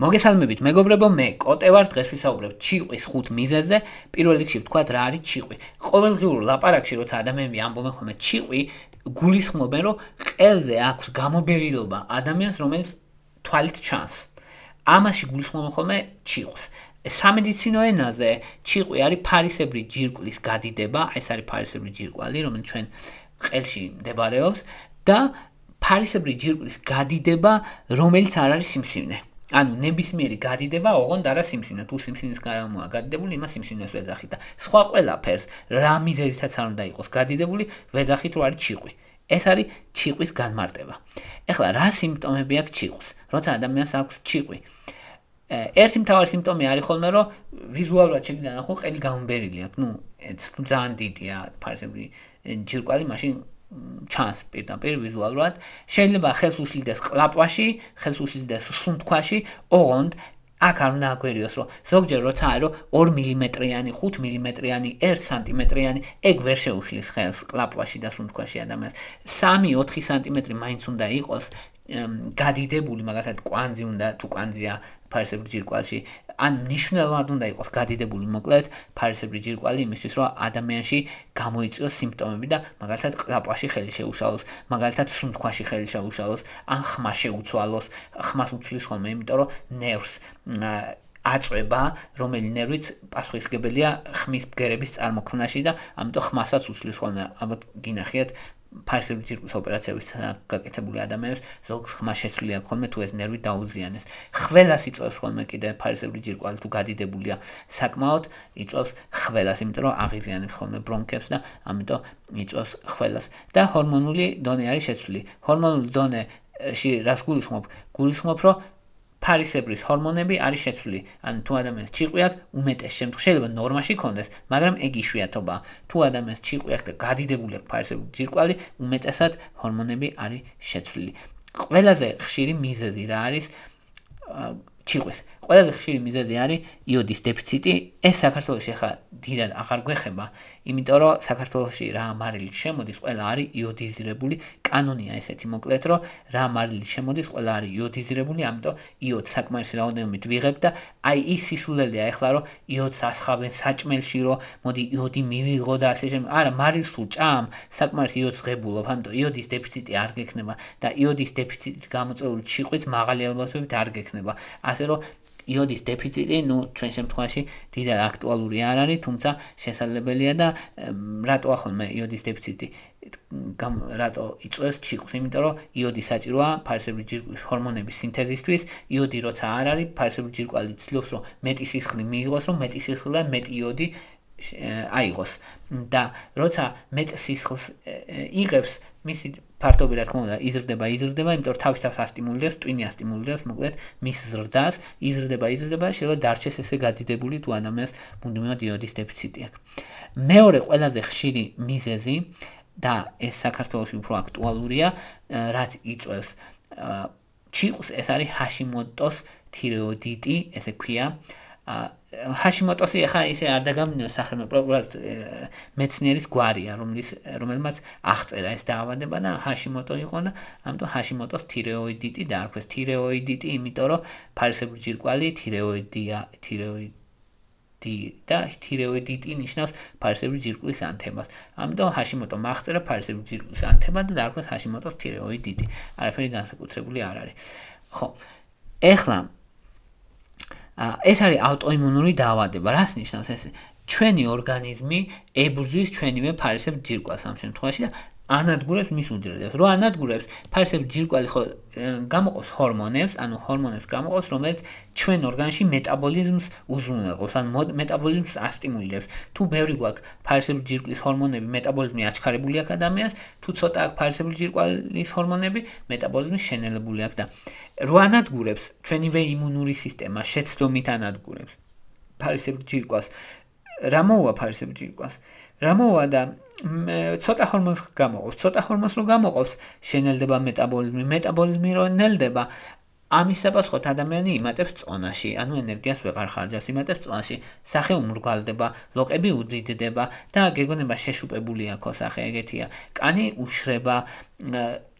მოგესალმებით მეგობრებო, მე კოტე ვარ, დღეს ვისაუბრებ ჩიყვის ხუთ მიზეზზე. პირველ რიგში ვთქვა რა არის ჩიყვი. ყოველდღიურ ლაპარაკში როცა ადამიანები ამბობენ ხოლმე ჩიყვი, გულისხმობენ რომ ყელზე აქვს გამობერილობა ადამიანს, რომელიც თვალით ჩანს. ამაში გულისხმობენ ხოლმე ჩიყვს. სამედიცინო ენაზე ჩიყვი არის ფარისებრი ჯირკვლის გადიდება, ეს არის ფარისებრი ჯირკვალი, რომელიც ჩვენ ყელში მდებარეობს და ფარისებრი ჯირკვლის გადიდება, რომელიც არ არის სიმსივნე. ანუ ნებისმიერი გადიდება ოღონდ არა სიმსივნე, თუ სიმსივნის გარემოა გადიდებული, იმას სიმსივნეს ვეძახი და სხვა ყველაფერს რა მიზეზითაც არ უნდა იყოს გადიდებული, ვეძახით რომ არის ჩიყვი. ეს არის ჩიყვის განმარტება. ეხლა რა სიმპტომები აქვს ჩიყვის? როცა ადამიანს აქვს ჩიყვი. ერთი მთავარი სიმპტომი არის ხოლმე რომ ვიზუალურად შეგიძლია ნახო ყელი გამბერილი აქვს, ნუ ძალიან დიდია ფარსები ჯირკვალი, მაშინ ჩანს პირდაპირ ვიზუალურად. შეიძლება ხელს უშლიდეს ყლაპვაში ხელს უშლიდეს სუნთქვაში ოღონდ აქ არ უნდა აგვერიოს რომ ზოგჯერ როცა რომ 2 მმ-იანი 5 მმ-იანი 1 სმ-იანი ეგ ვერ შეუშლის ხელს ყლაპვაში და სუნთქვაში ადამიანს. 3-4 სმ მაინც უნდა იყოს გადიდებული მაგალითად კვანძი უნდა თუ კვანძია ფარისებრი ჯირკვალში ან მნიშვნელოვნად უნდა იყოს გადიდებული მოკლედ ფარისებრი ჯირკვალი იმისთვის, რომ ადამიანში გამოიწვიოს სიმპტომები და მაგალითად ყლაპაში ხელი შეუშალოს, მაგალითად სუნთქვაში ხელი შეუშალოს, ან ხმა შეუცვალოს, ხმას უცვლის ხოლმე, იმიტომ რომ ნერვს აწება, რომელი ნერვიც პასუხისგებელია ხმის ბგერების წარმოქმნაში და ამიტომ ხმასაც უცვლის ხოლმე. ალბათ გინახიათ ფარსები ჯირკვის ოპერაციების გაკეთებული ადამიანებს ზოგს ხმა შეცვლილი აქვს ხოლმე თუ ეს ნერვი დაუზიანეს. ხველას იწვევს ხოლმე კიდე ფარსები ჯირკვალი თუ გადიდებულია საკმაოდ იწვევს ხველას, იმიტომ რომ აღიზიანებს ხოლმე ბრონქებს და ამიტომ იწვევს ხველას. და ჰორმონული დონე არის შეცვლილი. ჰორმონული დონეში რას გულისხმობ? გულისხმობ, რომ ფარისებრის ჰორმონები არის შეცვლილი. ან თუ ადამიანს ჭიყვი აქვს, უმეტეს შემთხვევაში შეიძლება ნორმაში კონდეს, მაგრამ ეგ იშვიათობა. თუ ადამიანს ჭიყვი აქვს და გადიდებული აქვს ფარისებრი ჯირკვალი, უმეტესად ჰორმონები არის შეცვლილი. ყველაზე ხშირი მიზეზი რა არის? ჩიყვის. ყველაზე ხშირი მიზეზი არის იოდის დეფიციტი. ეს საქართველოში ახლა დიდად აღარ გვეხება, იმიტომ რომ საქართველოში რა მარილი შემოდის, ყველა არის იოდიზირებული. კანონია ესეთი მოკლედ, რომ რა მარილი შემოდის, ყველა არის იოდიზირებული, ამიტომ იოდ საკმარისი რაოდენობით ვიღებ და აი ის სისულელია ახლა რომ იოდს ასხავენ საჭმელში, რომ მოდი იოდი მივიღო და ასე შემდეგ. არა, მარილს თუ ჭამ, საკმარისი იოდს ღებულობ, ამიტომ იოდის დეფიციტი არ გექნება და იოდის დეფიციტით გამოწვეული ჩიყვიც მაღალი ალბათობით არ გექნება. ასე რომ იოდის დეფიციტი, ну, ჩვენ შემთხვევაში დიდად აქტუალური არ არის, თუმცა შესაძლებელია და რატო ახლა იოდის დეფიციტი გამ რატო იწვევს ჩიყს, იმიტომ რომ იოდი საჭიროა ფარისებრი ჯირკვლის ჰორმონების სინთეზისთვის. იოდი როცა არ არის, ფარისებრი ჯირკვალი ცდილობს, რომ მეტი სისხლი მიიღოს, რომ მეტი სისხლი და მეტი იოდი აიღოს. და როცა მეტ სისხლს იღებს, მისი ფარტობი რა თქმა უნდა იზრდება იზრდება იმიტომ რომ თავის თავს ასტიმულირებს ტვინი ასტიმულირებს მოკლედ მის ზრდას იზრდება იზრდება შეიძლება დარჩეს ესე გადიდებული თუ ადამიანს მუდმივად იოდის დეფიციტი აქვს მეორე ყველაზე ხშირი მიზეზი და ეს საქართველოს უფრო აქტუალურია რაც იწევს ჩიყს ეს არის ჰაშიმოტოს თირეოდიტი ესე ქვია ჰაშიმოტოსი ახლა ისე არ დაგამინოს სახელმე პროგრამად მეცნიერის გვარია რომლის რომელმაც აღწერა ეს დაავადება და ჰაშიმოტო იყო და ამიტომ ჰაშიმოტოს თირეოიდიტი დაარქვეს. თირეოიდიტი იმიტომ რომ ფარისებრი ჯირკვალი თირეოიდია თირეოიდი და თირეოიდიტი ნიშნავს ფარისებრი ჯირკვლის ანთებას. ამიტომ ჰაშიმოტო აღწერა ფარისებრი ჯირკვლის ანთება და დაარქვეს ჰაშიმოტოს თირეოიდიტი. არაფერი განსაკუთრებული არ არის. ხო. ეხლა ეს არის აუტოიმუნური დაავადება. რას ნიშნავს ეს? ჩვენი ორგანიზმი ებრძვის ჩვენივე ფარისებ ჯირკვალს ამ შემთხვევაში და ანადგურებს მის უჯრედებს. რო ანადგურებს, ფარისებ ჯირკვალი ხო გამოყობს ჰორმონებს, ანუ ჰორმონებს გამოყობს, რომელიც ჩვენ ორგანიზმში მეტაბოლიზმს უზრუნველყოფს, ან მეტაბოლიზმს ასტიმულირებს. თუ ბევრი გვაქვს ფარისებ ჯირკვლის ჰორმონები, მეტაბოლიზმი აჩქარებული აქვს ადამიანს, თუ ცოტა აქვს ფარისებ ჯირკვალის ჰორმონები, მეტაბოლიზმი შენელებული აქვს და რო ანადგურებს, ჩვენივე იმუნური სისტემა შეცდომით ანადგურებს ფარისებ ჯირკვალს. რა მოუვა ფარისებ ჯირკვალს? რა მოვა და ცოტა ჰორმონს გამოყობს, ცოტა ჰორმონს რო გამოყობს, შენელდება მეტაბოლიზმი, მეტაბოლიზმი რო ნელდება, ამის საპასუხოდ ადამიანი იმატებს წონაში, ანუ ენერგიას ვეღარ ხარჯავს, იმატებს წონაში, სახე უმრგვალდება, ლოყები უდიდდება და გეგონება შეშუპებული აქვს სახე ეგეთია. კანი უშრება,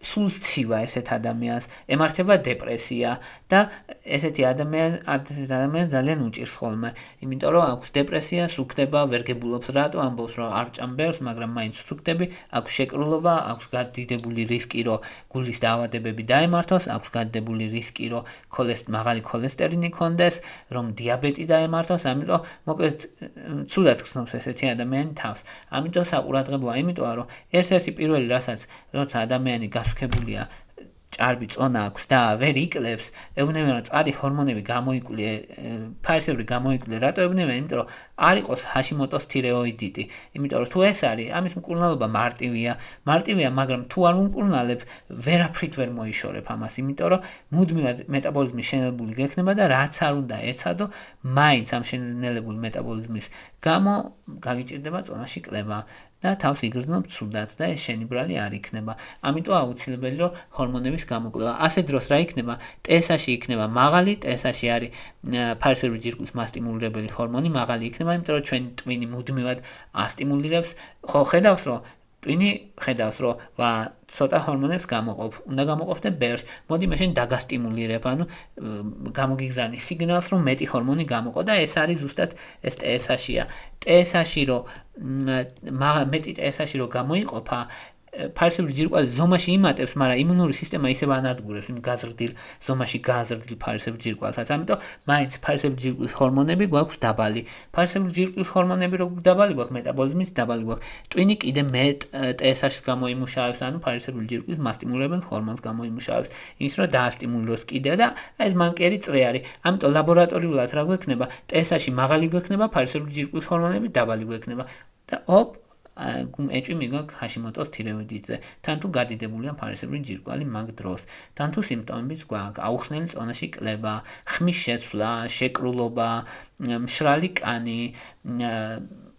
სულს ცივა ესეთ ადამიანს, ემართება დეპრესია და ესეთი ადამიან ესეთ ადამიანს ძალიან უჭირს ხოლმე, იმიტომ რომ აქვს დეპრესია, სუქდება, ვერ გებულობს რატო, ამბობს რომ არ ჭამბებს, მაგრამ მაინც სუქდები, აქვს შეკრულობა, აქვს გადიდებული რისკი, რომ გულის დაავადებები დაემართოს, აქვს გადიდებული რისკი, რომ ქოლესტ მაღალი ქოლესტერინი ქონდეს, რომ დიაბეტი დაემართოს, ამიტომ მოკლედ ცუდად ხსნობს ესეთი ადამიანი თავს. ამიტომ საყურადღებოა, იმიტომ რომ ერთ-ერთი პირველი რასაც როცა ადამიანი გას გაფრთხებულია ჭარბი წონა აქვს და ვერ იკლებს, ეუბნება რომ წადი ჰორმონები გამოიკვლიე, ფაისებრი გამოიკვლიე, რატო ეუბნება? იმიტომ რომ არ იყოს ჰაშიმოტოს თირეოიდიტი. იმიტომ რომ თუ ეს არის, ამის მკურნალობა მარტივია, მარტივია, მაგრამ თუ არ უმკურნალებ, ვერაფრით ვერ მოიშორებ ამას, იმიტომ რომ მუდმივად მეტაბოლიზმი შენელებული გექნება და რაც არ უნდა ეცადო, მაინც ამ შენელებული მეტაბოლიზმის გამო გაგიჭირდება წონაში კლება. და თავს იგრძნობ ცუდად და ეს შენი ბრალი არ იქნება. ამიტომ აუცილებელი რომ ჰორმონების გამოკვლევა. ასე დროს რა იქნება? TSH-ი იქნება მაღალი, TSH-ი არის ფარსერული ჯირკვლის მასტიმულირებელი ჰორმონი, მაღალი იქნება, იმიტომ რომ ჩვენი ტვინი მუდმივად ასტიმულირებს. ხო, ხედავს რომ ტვინი ხედავს რომ ვა ცოტა ჰორმონებს გამოყოფ, უნდა გამოყოფდე ბერს. მოდი მაშინ დაგასტიმულირებ, ანუ გამოგიგზავნის სიგნალს რომ მეტი ჰორმონი გამოყო და ეს არის ზუსტად ეს TSH-ია. TSH-ი რომ მეტი TSH-ი რომ გამოიყოფა, ფარისებრი ჯირკვალი ზომაში იმატებს, მაგრამ იმუნური სისტემა ისევ ანადგურებს იმ გაზრდილ ზომაში გაზრდილ ფარისებრი ჯირკვალსაც. ამიტომ მაინც ფარისებრი ჯირკვის ჰორმონები გვაქვს დაბალი. ფარისებრი ჯირკვის ჰორმონები რო დაბალი გვაქვს, მეტაბოლიზმის დაბალი გვაქვს. ტვინი კიდე მეტ TSH-ს გამოიმუშავებს, ანუ ფარისებრი ჯირკვის მასტიმულებელ ჰორმონს გამოიმუშავებს. ის რო დაასტიმულიროს კიდე და ეს მანკერი წრე არის. ამიტომ ლაბორატორიულად რა გვექნება? TSH-ი მაღალი გვექნება, ფარისებრი ჯირკვის ჰორმონები დაბალი გვექნება. და ოპ გუმ ეჭვი მიგაკ ჰაშიმოტოს თირეოდიძე თან თუ გადიდებულია ფარისებრი ჯირკვალი მაგ დროს. თან თუ სიმპტომებიც გვაქვს აუხსნელი წონაში კლება ხმის შეცვლა შეკრულობა მშრალი კანი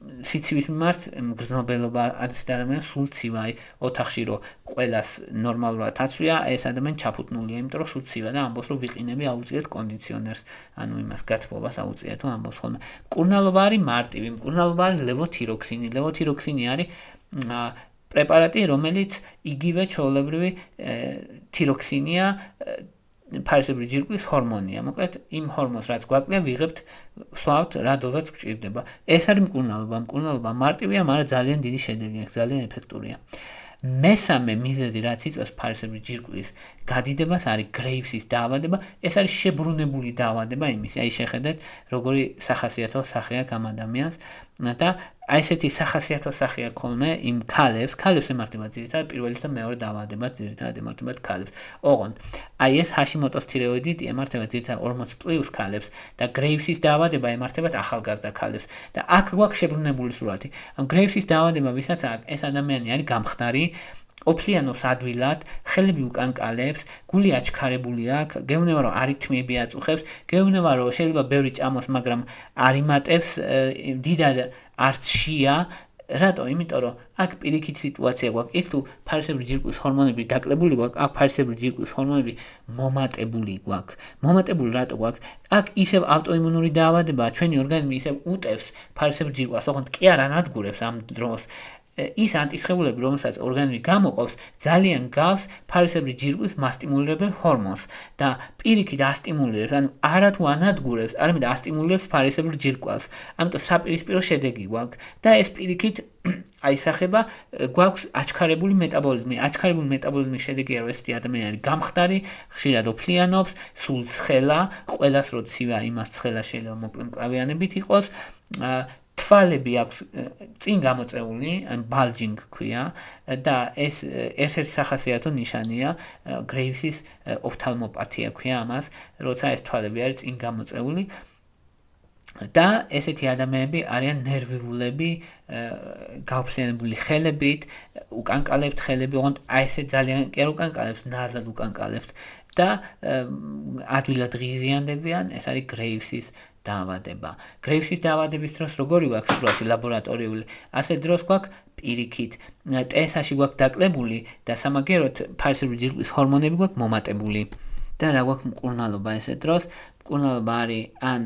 სიცივის მიმართ გრძნობელობა ადრე ადამიანს სულ ცივაი. ოთახში რომ ყოველას ნორმალურად აცვია ეს ადამიანი ჩაფუტნულია იმიტომ რომ სულ ცივა და ამბობს რომ ვიყინები აუწიეთ კონდიციონერს ანუ იმას გათბობას აუწიეთ თუ ამბობს ხოლმე. კურნალობა არის მარტივი კურნალობა არის ლევოთიროქსინი. ლევოთიროქსინი არის პრეპარატი რომელიც იგივე ჩაოლებრივი თიროქსინია ფარისებრი ჯირკვლის ჰორმონია. მოკლედ, იმ ჰორმონს რაც გვაკლია, ვიღებთ სვავთ რა დოზაც გვჭირდება. ეს არის მკურნალობა. მკურნალობა მარტივია, მაგრამ ძალიან დიდი შედეგი აქვს, ძალიან ეფექტურია. მესამე მიზეზი რაც იწვევს ფარისებრი ჯირკვლის გადიდებას არის გრეივსის დაავადება. ეს არის შებრუნებული დაავადება იმის. აი შეხედეთ, როგორი სახასიათო სახეა ამ ადამიანს და აი ესეთი სახასიათო სახეა ხოლმე იმ ქალებს, ქალებს ემართება ძირითადად პირველი და მეორე დაავადება ძირითადად ემართება ქალებს. ოღონდ აი ეს ჰაშიმოტოს თირეოიდიტი ემართება ძირითადად 40+ ქალებს და გრეივსის დაავადება ემართება ახალგაზრდა ქალებს და აქ გვაქვს შებრუნებული სურათი. ამ გრეივსის დაავადება ვისაც ეს ადამიანი არის გამხდარი ოფლიანობს ადვილად, ხელები უკან კალებს, გული აჩქარებული აქვს, გეუბნება რომ არითმიები აწუხებს, გეუბნება რომ შეიძლება ბევრი ჭამოს, მაგრამ არ იმატებს, დიდად არც შია, რატო? იმიტომ რომ აქ პირიქით სიტუაცია გვაქვს. იქ თუ ფარისებრი ჯირკვლის ჰორმონები დაკლებული გვაქვს, აქ ფარისებრი ჯირკვლის ჰორმონები მომატებული გვაქვს. მომატებული რატო გვაქვს? აქ ისევ ავტოიმუნური დაავადებაა, ჩვენი ორგანიზმი ისევ უტევს ფარისებრი ჯირკვალს, ოღონდ კი არ ანადგურებს ამ დროს. ის ანტისხეულები, რომელსაც ორგანიზმი გამოყოფს, ძალიან გავს ფარისებრი ჯირკვის მასტიმულირებელ ჰორმონს და პირიქით ასტიმულირებს, ანუ არათუ ანადგურებს, არამედ ასტიმულირებს ფარისებრი ჯირკვალს. ამიტომ საპირისპირო შედეგი გვაქვს და ეს პირიქით აისახება გვაქვს აჩქარებული მეტაბოლიზმი. აჩქარებული მეტაბოლიზმის შედეგია, რომ ესეთი ადამიანი გამხდარი, ხშირად ოფლიანობს, სულ ცხელა, ყოველას რო ცივა იმას ცხელა შეიძლება მოკლე მკლავიანებით იყოს. თვალები აქვს წინ გამოწეული, ან ბალჯინგ ქვია და ეს ერთ-ერთი სახასიათო ნიშანია გრეივსის ოფთალმოპათია ქვია ამას, როცა ეს თვალები არის წინ გამოწეული. და ესეთი ადამიანები არიან ნერვიულები, გავფრენებული ხელებით, უკანკალებთ ხელები, ოღონდ აი ესე ძალიან კი არ უკანკალებთ, ნაზად უკანკალებთ და ადვილად ღიზიანდებიან, ეს არის გრეივსის დაავადება. გრეივსის დაავადების დროს როგორი გვაქვს სურათი ლაბორატორიული? ასე დროს გვაქვს პირიქით TSH-ი გვაქვს დაკლებული და სამაგეროთ ფარისებრი ჯირკვის ჰორმონები გვაქვს მომატებული. და რა გვაქვს მკურნალობა ესე დროს? მკურნალობა არის ან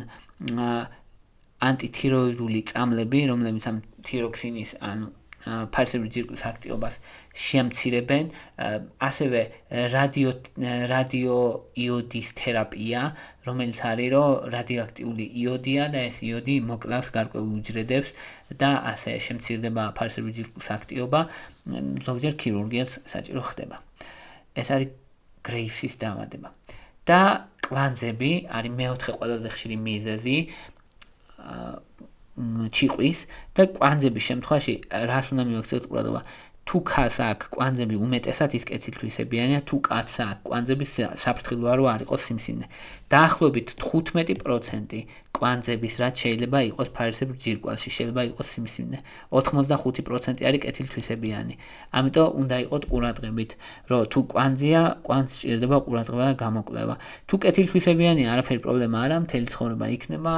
ანტითიროიდული წამლები, რომლებიც ამ თიროქსინის ან ფარსებრი ჯირკვლის აქტივობას შემცირებენ, ასევე რადიო რადიო იოდის თერაპია, რომელიც არის რომ რადიოაქტიული იოდია და ეს იოდი მოკლავს გარკვეულ უჯრედებს და ასე შემცირდება ფარსებრი ჯირკვლის აქტივობა, ზოგჯერ ქირურგიაც საჭირო ხდება. ეს არის გრეიფსის დამატება. და კვანძები არის მეოთხე ყველაზე ხშირი მიზეზი ჩიყვის და კვანძების შემთხვევაში რას უნდა მივაქციოთ ყურადღება? თუ ქალს აქვს კვანძები უმეტესად ის კეთილთვისებიანია თუ კაცს აქვს კვანძების საფრთხილოა რომ არ იყოს სიმსივნე. დაახლოებით 15% კვანძების რაც შეიძლება იყოს ფარისებრ ჯირკვალში შეიძლება იყოს სიმსივნე 85% არის კეთილთვისებიანი. ამიტომ უნდა იყოს ყურადღებით რომ თუ კვანძია კვანძს ჭირდება ყურადღება და გამოკვლევა. თუ კეთილთვისებიანი არაფერი პრობლემა არა მთელი ცხოვრება იქნება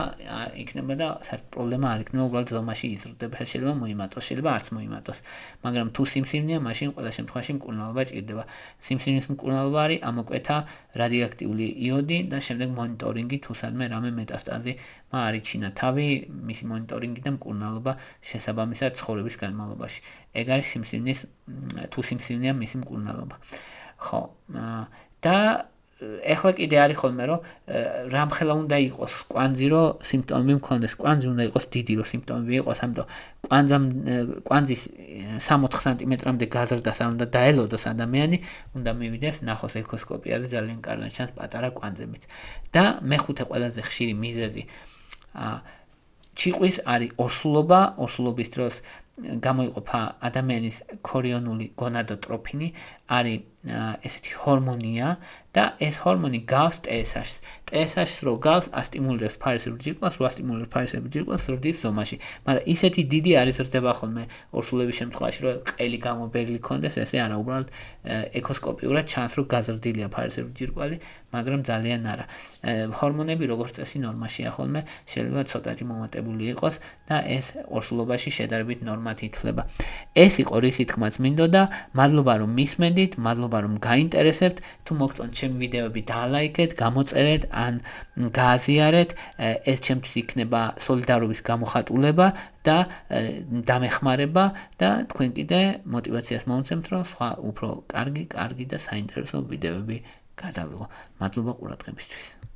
იქნება და საერთოდ პრობლემა არ იქნება უბრალოდ ზომაში იზრდება. შეიძლება მოიმატოს შეიძლება არც მოიმატოს. მაგრამ თუ სიმსივნეა მაშინ ყველა შემთხვევაში მკურნალობა ჭირდება. სიმსივნის მკურნალობა არის ამოკვეთა რადიოაქტიული იოდი და შემდეგ მონიტორინგი თუ სადმე რამე მეტასტაზი მარიჩინა თავი მისი მონიტორინგი და მკურნალობა შესაბამისად ცხოვრების განმავლობაში. ეგ არის სიმსივნის თუ სიმსივნეა მისი მკურნალობა. ხო. და ეხლა კიდე არის ხოლმე რომ რამხელა უნდა იყოს? კვანძი რომ სიმპტომები მქონდეს? კვანძი უნდა იყოს დიდი რომ სიმპტომები იყოს? ამიტომ კვანძამ კვანძის 60 სანტიმეტრამდე გაზრდას არ უნდა დაელოდოს ადამიანი უნდა მივიდეს ნახოს ეკოსკოპიაზე ძალიან კარგად ჩანს პატარა კვანძებიც. და მეხუთე ყველაზე ხშირი მიზეზი ჩიყვის არის ორსულობა. ორსულობის დროს გამოიყოფა ადამიანის ქორიონული გონადოტროფინი არის ესეთი ჰორმონია და ეს ჰორმონი გავს TSH-ს. TSH-ს რო გავს, ასტიმულირებს ფარისებრ ჯირკვალს, რო ასტიმულირებს ფარისებრ ჯირკვალს ზრდის ზომაში. მაგრამ ისეთი დიდი არის ზრდება ხოლმე ორსულების შემთხვევაში, რომ ყელი გამობერილი კონდეს, ესე არა, უბრალოდ ეკოსკოპიურად ჩანს, რომ გაზრდილია ფარისებრ ჯირკვალი, მაგრამ ძალიან არა. ჰორმონები როგორც წესი ნორმაშია ხოლმე, შეიძლება ცოტათი მომატებული იყოს და ეს ორსულობაში შედარებით ნორმად ითვლება. ეს იყო რისი თქმაც მინდოდა, მადლობა რომ მისმენდით, მადლობა მადლობა რომ გაინტერესებთ. თუ მოგწონთ ჩემი ვიდეოები, დალაიქეთ, გამოწერეთ ან გააზიარეთ. ეს ჩემთვის იქნება სოლიდარობის გამოხატულება და დამეხმარება და თქვენ კიდე мотиваციას მომცემთ, რომ სხვა უფრო კარგი, კარგი და საინტერესო ვიდეოები გადავიღო. მადლობა ყურადღებისთვის.